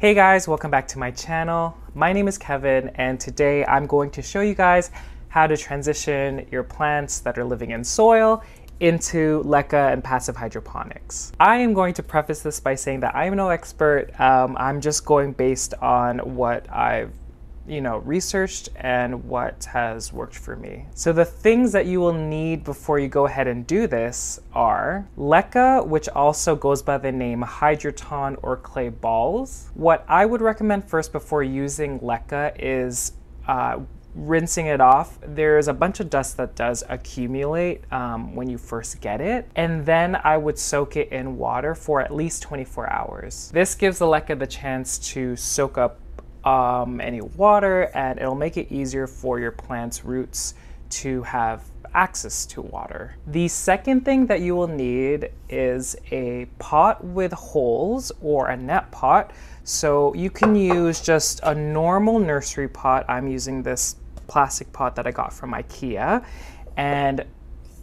Hey guys, welcome back to my channel. My name is Kevin and today I'm going to show you guys how to transition your plants that are living in soil into LECA and passive hydroponics. I am going to preface this by saying that I am no expert. Um, I'm just going based on what I've you know, researched and what has worked for me. So the things that you will need before you go ahead and do this are leca, which also goes by the name hydroton or clay balls. What I would recommend first before using leca is uh, rinsing it off, there's a bunch of dust that does accumulate um, when you first get it. And then I would soak it in water for at least 24 hours. This gives the leca the chance to soak up um, any water and it'll make it easier for your plant's roots to have access to water. The second thing that you will need is a pot with holes or a net pot. So you can use just a normal nursery pot. I'm using this plastic pot that I got from Ikea and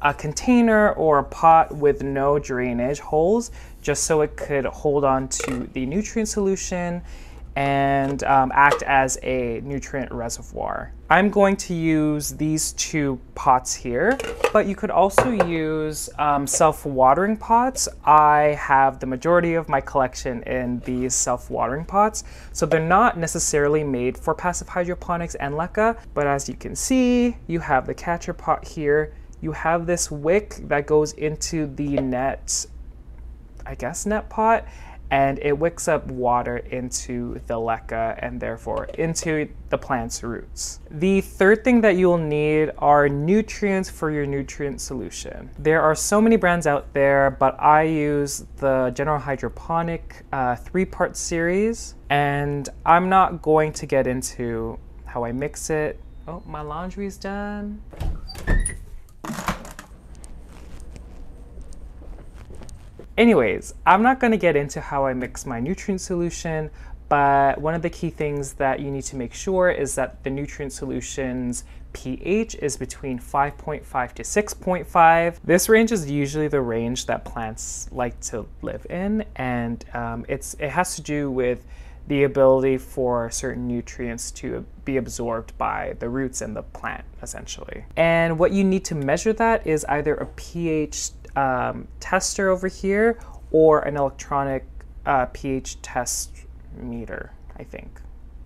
a container or a pot with no drainage holes just so it could hold on to the nutrient solution and um, act as a nutrient reservoir. I'm going to use these two pots here, but you could also use um, self-watering pots. I have the majority of my collection in these self-watering pots, so they're not necessarily made for passive hydroponics and LECA, but as you can see, you have the catcher pot here, you have this wick that goes into the net, I guess net pot, and it wicks up water into the leca and therefore into the plant's roots. The third thing that you'll need are nutrients for your nutrient solution. There are so many brands out there, but I use the General Hydroponic uh, three-part series, and I'm not going to get into how I mix it. Oh, my laundry's done. Anyways, I'm not going to get into how I mix my nutrient solution, but one of the key things that you need to make sure is that the nutrient solution's pH is between 5.5 to 6.5. This range is usually the range that plants like to live in, and um, it's it has to do with the ability for certain nutrients to be absorbed by the roots and the plant, essentially. And what you need to measure that is either a pH um, tester over here or an electronic uh, pH test meter, I think.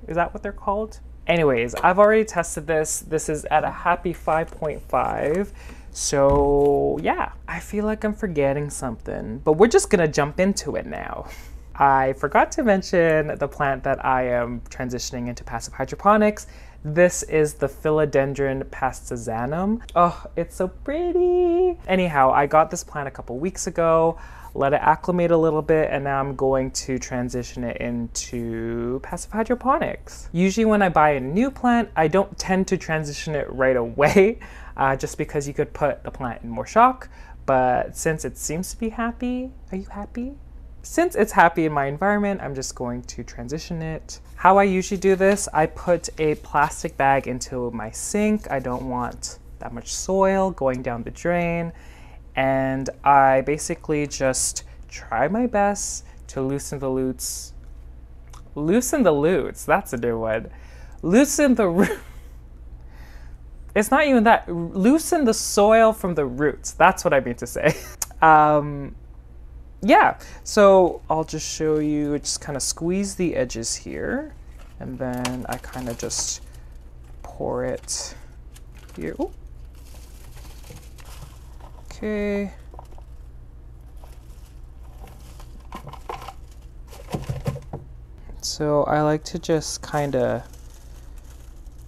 Is that what they're called? Anyways, I've already tested this. This is at a happy 5.5. So yeah, I feel like I'm forgetting something, but we're just gonna jump into it now. I forgot to mention the plant that I am transitioning into passive hydroponics. This is the Philodendron pastazanum. Oh, it's so pretty. Anyhow, I got this plant a couple weeks ago, let it acclimate a little bit, and now I'm going to transition it into passive hydroponics. Usually when I buy a new plant, I don't tend to transition it right away, uh, just because you could put the plant in more shock. But since it seems to be happy, are you happy? Since it's happy in my environment, I'm just going to transition it. How I usually do this, I put a plastic bag into my sink. I don't want that much soil going down the drain. And I basically just try my best to loosen the roots. Loosen the roots, that's a new one. Loosen the root. It's not even that. Loosen the soil from the roots. That's what I mean to say. um, yeah, so I'll just show you, just kind of squeeze the edges here, and then I kind of just pour it here. Ooh. Okay. So I like to just kind of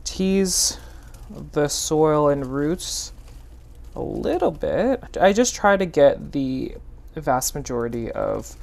tease the soil and roots a little bit. I just try to get the the vast majority of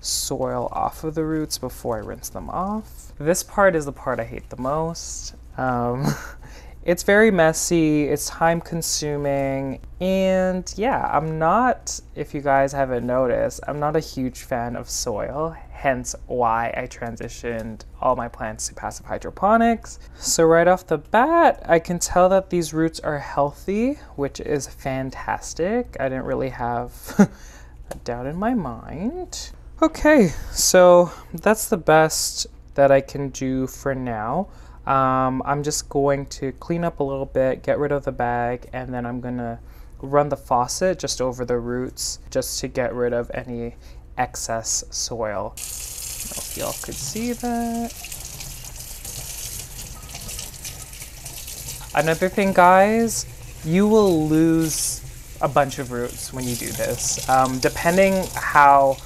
soil off of the roots before I rinse them off. This part is the part I hate the most. Um, it's very messy, it's time consuming, and yeah, I'm not, if you guys haven't noticed, I'm not a huge fan of soil, hence why I transitioned all my plants to passive hydroponics. So right off the bat, I can tell that these roots are healthy, which is fantastic. I didn't really have doubt in my mind. Okay, so that's the best that I can do for now. Um, I'm just going to clean up a little bit, get rid of the bag, and then I'm gonna run the faucet just over the roots just to get rid of any excess soil. If y'all could see that. Another thing, guys, you will lose a bunch of roots when you do this. Um, depending how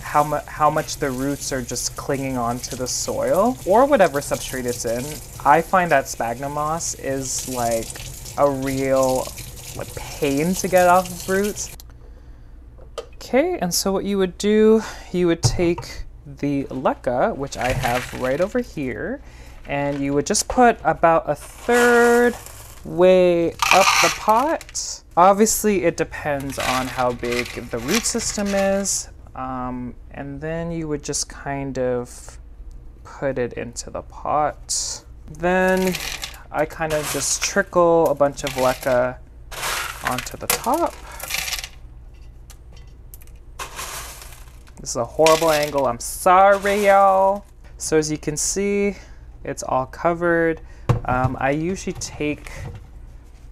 how, mu how much the roots are just clinging onto the soil or whatever substrate it's in, I find that sphagnum moss is like a real like, pain to get off of roots. Okay, and so what you would do, you would take the leca, which I have right over here, and you would just put about a third way up the pot. Obviously, it depends on how big the root system is, um, and then you would just kind of put it into the pot. Then I kind of just trickle a bunch of leca onto the top. This is a horrible angle, I'm sorry y'all. So as you can see, it's all covered. Um, I usually take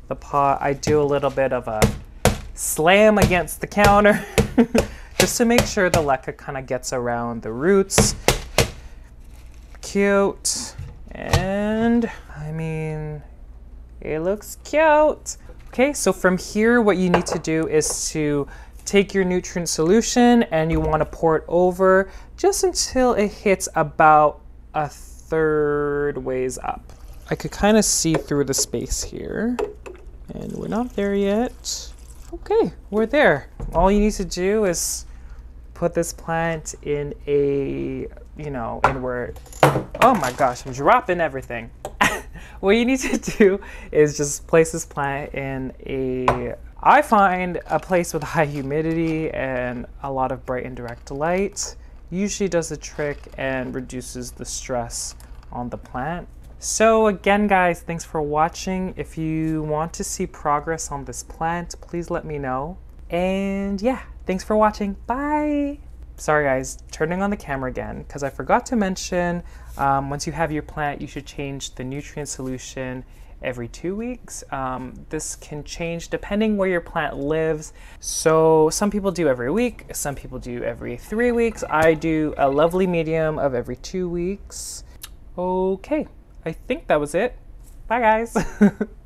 the pot, I do a little bit of a slam against the counter just to make sure the leca kind of gets around the roots. Cute. And I mean, it looks cute. Okay, so from here, what you need to do is to take your nutrient solution and you want to pour it over just until it hits about a third ways up. I could kind of see through the space here and we're not there yet. Okay, we're there. All you need to do is put this plant in a, you know, in where, oh my gosh, I'm dropping everything. what you need to do is just place this plant in a I find a place with high humidity and a lot of bright indirect light usually does the trick and reduces the stress on the plant. So again guys, thanks for watching. If you want to see progress on this plant, please let me know. And yeah, thanks for watching. Bye! Sorry guys, turning on the camera again, because I forgot to mention, um, once you have your plant, you should change the nutrient solution every two weeks. Um, this can change depending where your plant lives. So some people do every week, some people do every three weeks. I do a lovely medium of every two weeks. Okay, I think that was it. Bye guys.